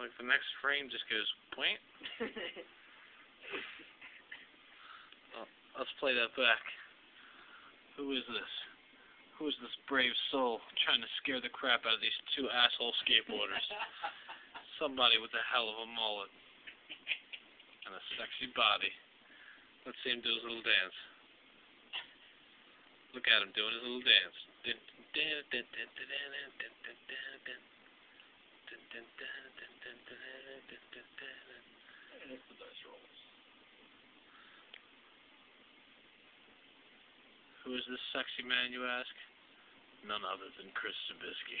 Like the next frame just goes point. Oh, let's play that back. Who is this? Who is this brave soul trying to scare the crap out of these two asshole skateboarders? Somebody with a hell of a mullet and a sexy body. Let's see him do his little dance. Look at him doing his little dance. Rolls. Who is this sexy man, you ask? None other than Chris Sibiski.